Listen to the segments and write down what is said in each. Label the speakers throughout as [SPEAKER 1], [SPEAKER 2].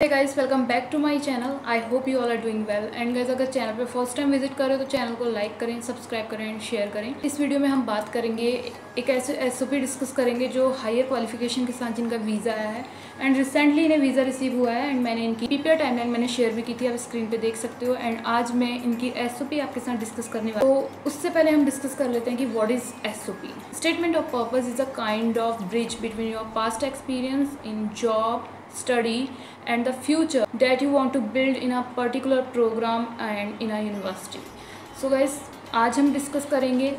[SPEAKER 1] hey guys welcome back to my channel I hope you all are doing well and guys अगर channel पे first time visit करें तो channel को like करें subscribe करें and share करें. इस वीडियो में हम बात करेंगे, एक ऐसे एसओपी डिस्कस करेंगे जो हायर क्वालिफिकेशन के साथ जिनका वीज़ा आया है. एंड रिसेंटली इन्हें वीज़ा रिसीव हुआ है एंड मैंने इनकी पीपीआर टाइमलाइन मैंने शेयर भी की थी, आप स्क्रीन पर देख सकते हो. एंड आज मैं इनकी एसओपी आपके साथ डिस्कस करने वाली तो उससे पहले हम डिस्कस कर लेते हैं कि what is S statement of purpose is a kind of bridge between your past experience in job study and the future that you want to build in a particular program and in a university. So guys, आज हम discuss करेंगे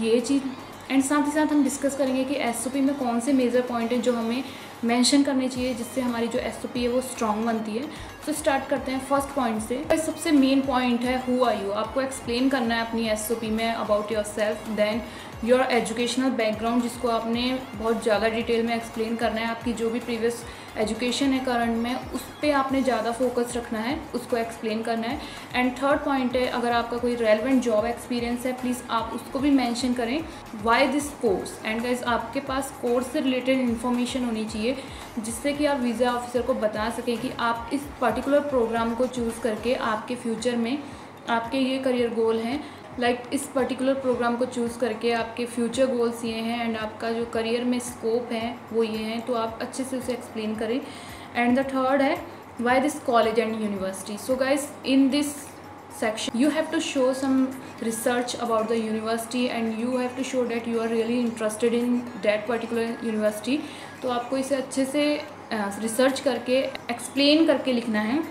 [SPEAKER 1] ये चीज़ and साथ ही साथ हम discuss करेंगे कि एसओपी में कौन से मेजर पॉइंट हैं जो हमें मेंशन करने चाहिए, जिससे हमारी जो एसओपी है वो स्ट्रॉन्ग बनती है। तो स्टार्ट करते हैं फ़र्स्ट पॉइंट से। तो सबसे मेन पॉइंट है हु आर यू आपको एक्सप्लेन करना है अपनी एस में about yourself then your educational background जिसको आपने बहुत ज़्यादा डिटेल में एक्सप्लेन करना है, आपकी जो भी प्रीवियस एजुकेशन है करंट में उस पर आपने ज़्यादा फोकस रखना है, उसको एक्सप्लेन करना है। एंड थर्ड पॉइंट है, अगर आपका कोई रेलिवेंट जॉब एक्सपीरियंस है प्लीज़ आप उसको भी मैंशन करें why this course and guys आपके पास कोर्स से रिलेटेड इन्फॉर्मेशन होनी चाहिए, जिससे कि आप वीज़ा ऑफिसर को बता सकें कि आप इस पर्टिकुलर प्रोग्राम को चूज़ करके आपके फ्यूचर में आपके ये करियर गोल हैं। लाइक like, इस पर्टिकुलर प्रोग्राम को चूज़ करके आपके फ्यूचर गोल्स ये हैं एंड आपका जो करियर में स्कोप है वो ये हैं तो आप अच्छे से उसे एक्सप्लेन करें। एंड द थर्ड है why this college and university so guys in this section you have to show some research about the university and you have to show that you are really interested in that particular university. तो आपको इसे अच्छे से research करके explain करके लिखना है।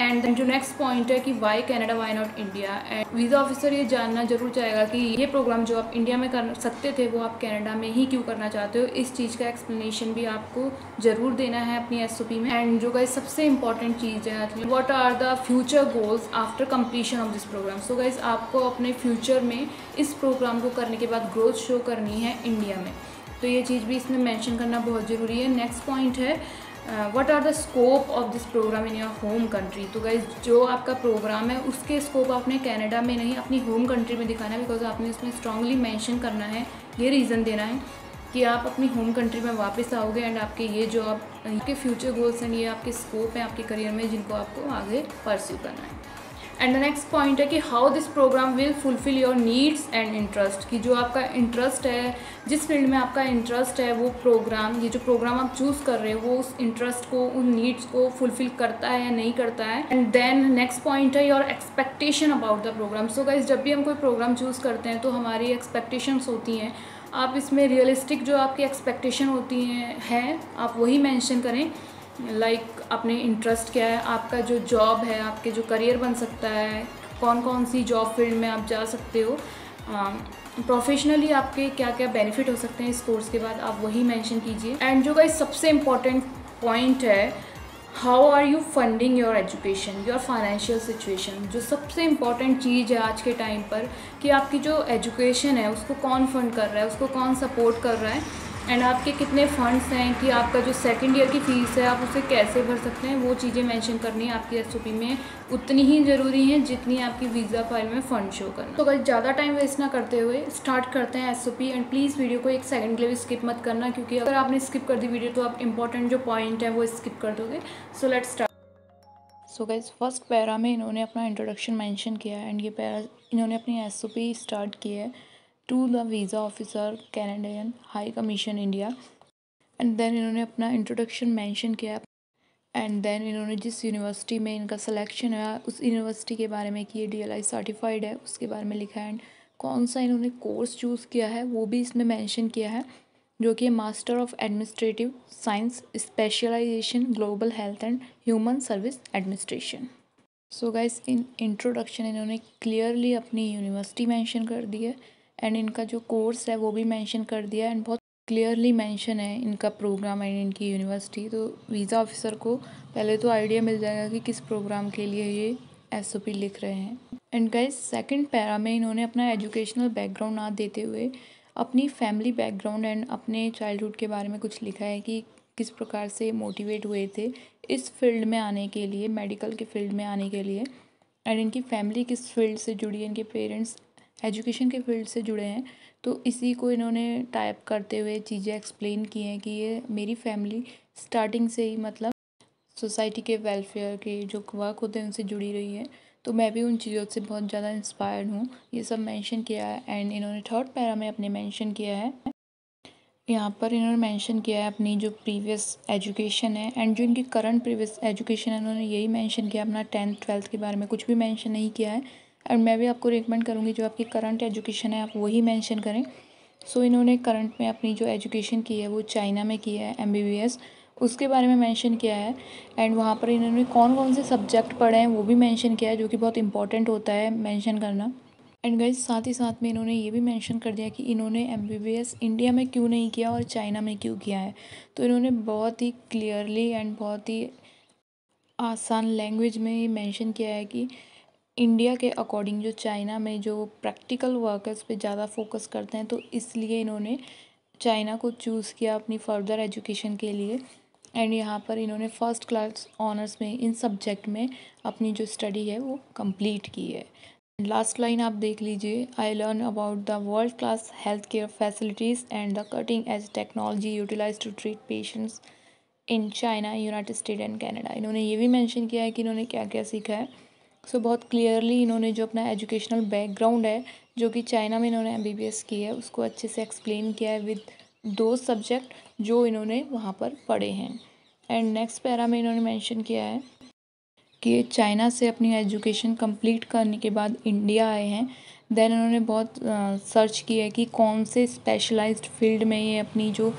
[SPEAKER 1] And जो नेक्स्ट पॉइंट है कि why Canada why not India and visa officer ये जानना ज़रूर चाहेगा कि ये प्रोग्राम जो आप इंडिया में कर सकते थे, वो आप कनाडा में ही क्यों करना चाहते हो? इस चीज़ का एक्सप्लेनेशन भी आपको ज़रूर देना है अपनी एसओपी में। एंड जो गाइज़ सबसे इंपॉर्टेंट चीज़ है what are the future goals after completion of this program so guys आपको अपने फ्यूचर में इस प्रोग्राम को करने के बाद ग्रोथ शो करनी है इंडिया में। तो ये चीज़ भी इसमें मैंशन करना बहुत ज़रूरी है। नेक्स्ट पॉइंट है what are the scope of this program in your home country तो गाइज़ जो आपका प्रोग्राम है, उसके स्कोप आपने कनाडा में नहीं, अपनी होम कंट्री में दिखाना है बिकॉज़ आपने उसमें स्ट्रांगली मैंशन करना है, ये रीज़न देना है कि आप अपनी होम कंट्री में वापस आओगे एंड आपके ये जो आपके फ्यूचर गोल्स हैं ये आपके स्कोप हैं, आपके करियर में जिनको आपको आगे परस्यू करना है। एंड द नेक्स्ट पॉइंट है कि how this program will fulfil your needs and interest कि जो आपका इंटरेस्ट है जिस फ़ील्ड में आपका इंटरेस्ट है वो प्रोग्राम ये जो प्रोग्राम आप चूज़ कर रहे हो वो उस इंटरेस्ट को उन नीड्स को फुलफिल करता है या नहीं करता है? एंड देन नेक्स्ट पॉइंट है your expectation about the program so guys जब भी हम कोई प्रोग्राम चूज़ करते हैं तो हमारी एक्सपेक्टेशंस होती हैं। आप इसमें रियलिस्टिक जो आपकी एक्सपेक्टेशन होती हैं है, आप वही मैंशन करें। लाइक like, अपने इंटरेस्ट क्या है आपका जो जॉब है आपके जो करियर बन सकता है कौन कौन सी जॉब फ़ील्ड में आप जा सकते हो प्रोफेशनली um, आपके क्या क्या बेनिफिट हो सकते हैं इस कोर्स के बाद आप वही मेंशन कीजिए। एंड जो गाइस सबसे इंपॉर्टेंट पॉइंट है how are you funding your education your financial situation जो सबसे इंपॉर्टेंट चीज़ है आज के टाइम पर कि आपकी जो एजुकेशन है उसको कौन फंड कर रहा है उसको कौन सपोर्ट कर रहा है एंड आपके कितने फंड्स हैं कि आपका जो सेकेंड ईयर की फ़ीस है, आप उसे कैसे भर सकते हैं? वो चीज़ें मेंशन करनी है आपकी एसओपी में। उतनी ही ज़रूरी हैं जितनी आपकी वीज़ा फ़ाइल में फ़ंड शो करना। तो अगर ज़्यादा टाइम वेस्ट ना करते हुए स्टार्ट करते हैं एसओपी एंड प्लीज़ वीडियो को एक सेकंड के लिए स्किप मत करना, क्योंकि अगर आपने स्किप कर दी वीडियो तो आप इंपॉर्टेंट जो पॉइंट है वो स्किप कर दोगे। So let start so guys first para में इन्होंने अपना इंट्रोडक्शन मेंशन किया है। एंड ये पैरा इन्होंने अपनी एसओपी स्टार्ट की है। To the visa officer Canadian high commission India and then इन्होंने अपना इंट्रोडक्शन मेंशन किया। एंड देन इन्होंने जिस यूनिवर्सिटी में इनका सिलेक्शन है उस यूनिवर्सिटी के बारे में कि ये डी सर्टिफाइड है, उसके बारे में लिखा है। एंड कौन सा इन्होंने कोर्स चूज़ किया है, वो भी इसमें मेंशन किया है, जो कि master of administrative science specialisation global health and human service administration so guys in introduction इन्होंने क्लियरली अपनी यूनिवर्सिटी मेंशन कर दी है। एंड इनका जो कोर्स है वो भी मेंशन कर दिया एंड बहुत क्लियरली मेंशन है इनका प्रोग्राम एंड इनकी यूनिवर्सिटी तो वीज़ा ऑफिसर को पहले तो आइडिया मिल जाएगा कि किस प्रोग्राम के लिए ये एसओपी लिख रहे हैं। एंड गाइज़ सेकंड पैरा में इन्होंने अपना एजुकेशनल बैकग्राउंड ना देते हुए अपनी फैमिली बैकग्राउंड एंड अपने चाइल्डहुड के बारे में कुछ लिखा है कि किस प्रकार से मोटिवेट हुए थे इस फ़ील्ड में आने के लिए मेडिकल के फ़ील्ड में आने के लिए। एंड इनकी फैमिली किस फ़ील्ड से जुड़ी है इनके पेरेंट्स एजुकेशन के फ़ील्ड से जुड़े हैं तो इसी को इन्होंने टाइप करते हुए चीज़ें एक्सप्लेन की हैं कि ये मेरी फैमिली स्टार्टिंग से ही मतलब सोसाइटी के वेलफेयर के जो वर्क होते हैं उनसे जुड़ी रही है। तो मैं भी उन चीज़ों से बहुत ज़्यादा इंस्पायर्ड हूँ, ये सब मेंशन किया है एंड इन्होंने थर्ड पैरा में अपने मेंशन किया है। यहाँ पर इन्होंने मेंशन किया है अपनी जो प्रीवियस एजुकेशन है एंड जो इनकी करंट प्रीवियस एजुकेशन है उन्होंने यही मेंशन किया अपना टेंथ, ट्वेल्थ के बारे में कुछ भी मेंशन नहीं किया है। एंड मैं भी आपको रिकमेंड करूँगी जो आपकी करंट एजुकेशन है आप वही मैंशन करें। सो so, इन्होंने करंट में अपनी जो एजुकेशन की है वो चाइना में की है एमबीबीएस उसके बारे में मेंशन किया है। एंड वहाँ पर इन्होंने कौन कौन से सब्जेक्ट पढ़े हैं वो भी मेंशन किया है जो कि बहुत इंपॉर्टेंट होता है मेंशन करना। एंड गाइज़ साथ ही साथ में इन्होंने ये भी मेंशन कर दिया कि इन्होंने एमबीबीएस इंडिया में क्यों नहीं किया और चाइना में क्यों किया है। तो इन्होंने बहुत ही क्लियरली एंड बहुत ही आसान लैंग्वेज में ये मेंशन किया है कि इंडिया के अकॉर्डिंग जो चाइना में जो प्रैक्टिकल वर्कर्स पे ज़्यादा फोकस करते हैं तो इसलिए इन्होंने चाइना को चूज़ किया अपनी फर्दर एजुकेशन के लिए। एंड यहाँ पर इन्होंने फ़र्स्ट क्लास ऑनर्स में, इन सब्जेक्ट में अपनी जो स्टडी है, वो कंप्लीट की है। लास्ट लाइन आप देख लीजिए। I learn about the world class health care facilities and the cutting edge technology utilise to treat patients in China United State and Canada इन्होंने ये भी मेंशन किया है कि इन्होंने क्या क्या सीखा है। सो so, बहुत क्लियरली इन्होंने जो अपना एजुकेशनल बैकग्राउंड है जो कि चाइना में इन्होंने एमबीबीएस की है उसको अच्छे से एक्सप्लेन किया है विद दो सब्जेक्ट जो इन्होंने वहाँ पर पढ़े हैं। एंड नेक्स्ट पैरा में इन्होंने मेंशन किया है कि चाइना से अपनी एजुकेशन कंप्लीट करने के बाद इंडिया आए हैं। देन इन्होंने बहुत सर्च किया है कि कौन से स्पेशलाइज्ड फ़ील्ड में ये अपनी जो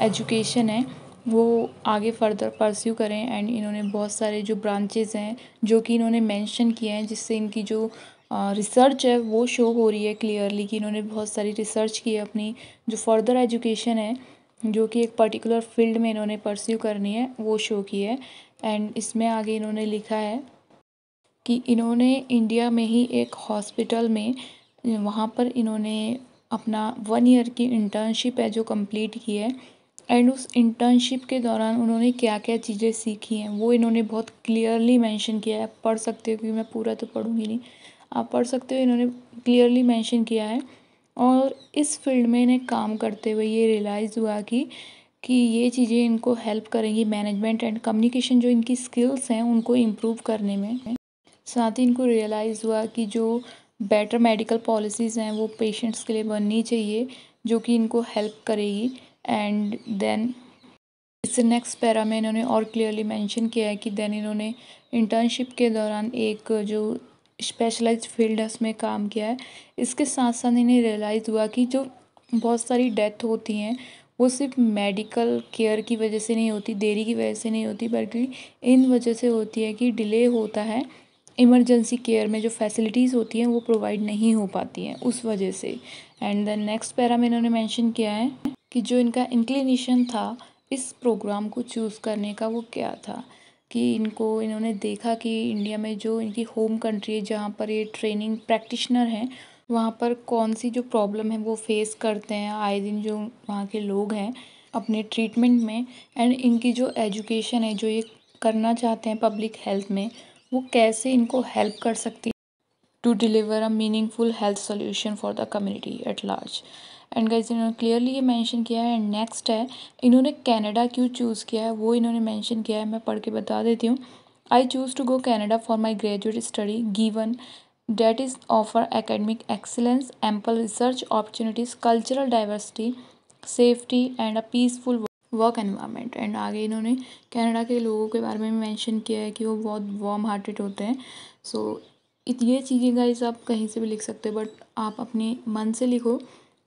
[SPEAKER 1] एजुकेशन है वो आगे फर्दर परस्यू करें एंड इन्होंने बहुत सारे जो ब्रांचेज़ हैं, जो कि इन्होंने मेंशन किए हैं, जिससे इनकी जो रिसर्च है, वो शो हो रही है क्लियरली कि इन्होंने बहुत सारी रिसर्च की है अपनी, जो फर्दर एजुकेशन है, जो कि एक पर्टिकुलर फ़ील्ड में इन्होंने परस्यू करनी है, वो शो की है। एंड इसमें आगे इन्होंने लिखा है कि इन्होंने इंडिया में ही एक हॉस्पिटल में, वहाँ पर इन्होंने अपना वन ईयर की इंटर्नशिप है जो कंप्लीट की है। एंड उस इंटर्नशिप के दौरान उन्होंने क्या क्या चीज़ें सीखी हैं? वो इन्होंने बहुत क्लियरली मेंशन किया है। पढ़ सकते हो क्योंकि मैं पूरा तो पढ़ूँगी नहीं। आप पढ़ सकते हो, इन्होंने क्लियरली मेंशन किया है। और इस फ़ील्ड में इन्हें काम करते हुए ये रियलाइज़ हुआ कि कि ये चीज़ें इनको हेल्प करेंगी मैनेजमेंट एंड कम्युनिकेशन जो इनकी स्किल्स हैं, उनको इम्प्रूव करने में। साथ ही इनको रियलाइज़ हुआ कि जो बेटर मेडिकल पॉलिसीज़ हैं, वो पेशेंट्स के लिए बननी चाहिए, जो कि इनको हेल्प करेगी। एंड देन इससे नेक्स्ट पैरा में इन्होंने और क्लियरली मेंशन किया है कि देन इन्होंने इंटर्नशिप के दौरान एक जो स्पेशलाइज्ड फ़ील्ड है, उसमें काम किया है। इसके साथ साथ इन्हें रियलाइज़ हुआ कि जो बहुत सारी डेथ होती हैं, वो सिर्फ़ मेडिकल केयर की वजह से नहीं होती, देरी की वजह से नहीं होती, बल्कि इन वजह से होती है कि डिले होता है। इमरजेंसी केयर में जो फैसिलिटीज़ होती हैं, वो प्रोवाइड नहीं हो पाती हैं उस वजह से। एंड देन नेक्स्ट पैरा में इन्होंने मेंशन किया है कि जो इनका इंक्लिनेशन था, इस प्रोग्राम को चूज़ करने का वो क्या था? कि इनको, इन्होंने देखा कि इंडिया में जो इनकी होम कंट्री है, जहाँ पर ये ट्रेनिंग प्रैक्टिशनर हैं, वहाँ पर कौन सी जो प्रॉब्लम है वो फेस करते हैं, आए दिन जो वहाँ के लोग हैं, अपने ट्रीटमेंट में एंड इनकी जो एजुकेशन है, जो ये करना चाहते हैं पब्लिक हेल्थ में, वो कैसे इनको हेल्प कर सकती to deliver a meaningful health solution for the community at large and guys इन्होंने क्लियरली ये मेंशन किया है एंड नेक्स्ट है इन्होंने कनाडा क्यों चूज़ किया है वो इन्होंने मेंशन किया है मैं पढ़ के बता देती हूँ। I choose to go Canada for my graduate study given that is offer academic excellence ample research opportunities cultural diversity safety and a peaceful work environment and आगे इन्होंने कनाडा के लोगों के बारे में मेंशन किया है कि वो बहुत वार्म हार्टेड होते हैं। सो so, ये चीज़ें गाइज़ आप कहीं से भी लिख सकते हो बट आप अपने मन से लिखो।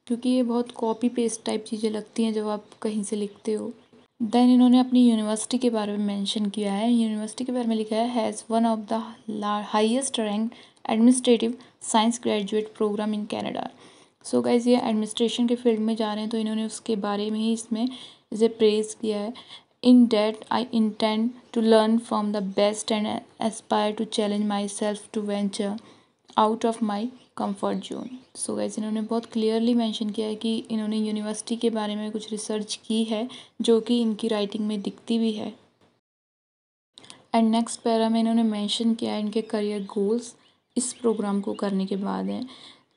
[SPEAKER 1] क्योंकि ये बहुत कॉपी पेस्ट टाइप चीज़ें लगती हैं जब आप कहीं से लिखते हो। देन इन्होंने अपनी यूनिवर्सिटी के बारे में मेंशन किया है। यूनिवर्सिटी के बारे में लिखा है has one of the highest rank administrative science graduate program in Canada so guys ये एडमिनिस्ट्रेशन के फ़ील्ड में जा रहे हैं तो इन्होंने उसके बारे में ही इसमें इसे प्रेज़ किया है। In that I intend to learn from the best and aspire to challenge myself to venture out of my comfort zone so guys इन्होंने बहुत क्लियरली मेंशन किया है कि इन्होंने यूनिवर्सिटी के बारे में कुछ रिसर्च की है जो कि इनकी राइटिंग में दिखती भी है। एंड नेक्स्ट पैरा में इन्होंने मेंशन किया है इनके करियर गोल्स इस प्रोग्राम को करने के बाद है।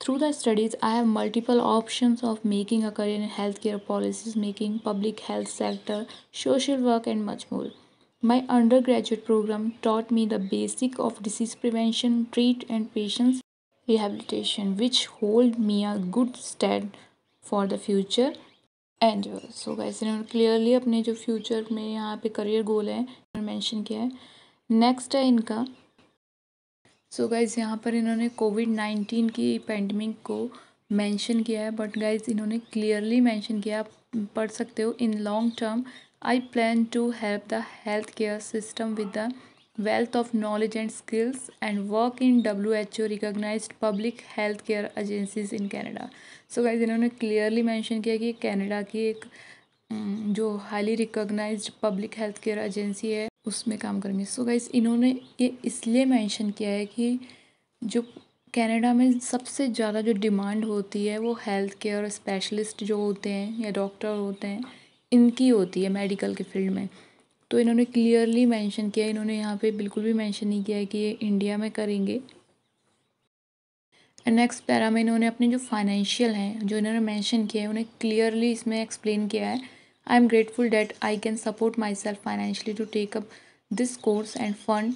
[SPEAKER 1] Through the studies I have multiple option of making a career in health care policies making public health sector social work and much more My undergraduate program taught me the basic of disease prevention, treat and patients rehabilitation, which hold me a good stead for the future. And so guys इन्होंने clearly अपने जो future में यहाँ पे career goal है mention किया है। Next है इनका। सो गाइज़ यहाँ पर इन्होंने कोविड नाइन्टीन की पेंडेमिक को मेंशन किया है बट गाइज़ इन्होंने क्लियरली मेंशन किया आप पढ़ सकते हो in long term I plan to help the health care system with the wealth of knowledge and skills and work in WHO recognized public health care agencies in Canada. So guys इन्होंने clearly mention किया कि Canada की एक जो highly recognised public health care agency है, उसमें काम करेंगे सो गाइज़ इन्होंने ये इसलिए मेंशन किया है कि जो कनाडा में सबसे ज़्यादा जो डिमांड होती है, वो हेल्थ केयर स्पेशलिस्ट जो होते हैं या डॉक्टर होते हैं, इनकी होती है मेडिकल के फ़ील्ड में तो इन्होंने क्लियरली मेंशन किया, इन्होंने यहाँ पे बिल्कुल भी मेंशन नहीं किया है कि ये इंडिया में करेंगे। नेक्स्ट पैरा में इन्होंने अपने जो फाइनेंशियल हैं, जो इन्होंने मेंशन किया है, उन्हें क्लियरली इसमें एक्सप्लेन किया है। I am grateful that I can support myself financially to take up this course and fund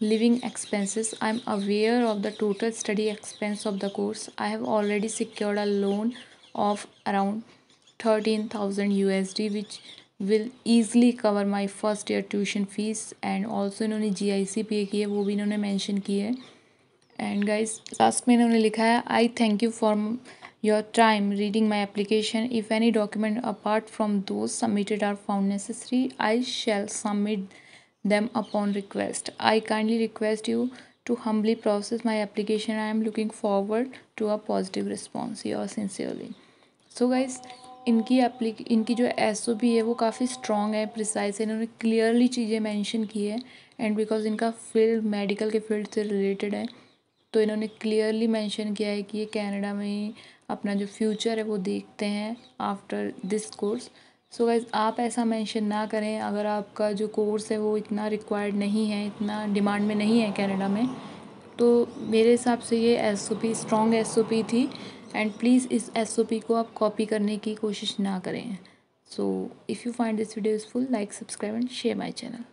[SPEAKER 1] living expenses I am aware of the total study expense of the course I have already secured a loan of around thirteen thousand U S D which will easily cover my first year tuition fees and also इन्होंने G आई सी पे की है वो भी इन्होंने mention की है and guys last में इन्होंने लिखा है I thank you for your time reading my application if any document apart from those submitted are found necessary I shall submit them upon request. I kindly request you to humbly process my application. I am looking forward to a positive response. Yours sincerely. So guys, इनकी एप्लिक इनकी जो S O है, वो काफ़ी strong है precise है, इन्होंने क्लियरली चीज़ें मेंशन की है एंड बिकॉज़ इनका फ़ील्ड मेडिकल के फ़ील्ड से रिलेटेड है तो इन्होंने क्लियरली मेंशन किया है कि ये कनाडा में अपना जो फ्यूचर है, वो देखते हैं after this course so guys आप ऐसा मेंशन ना करें, अगर आपका जो कोर्स है, वो इतना रिक्वायर्ड नहीं है, इतना डिमांड में नहीं है कनाडा में तो मेरे हिसाब से ये S O P strong S O P थी। एंड प्लीज़ इस एसओपी को आप कॉपी करने की कोशिश ना करें। So if you find this video useful like subscribe and share my channel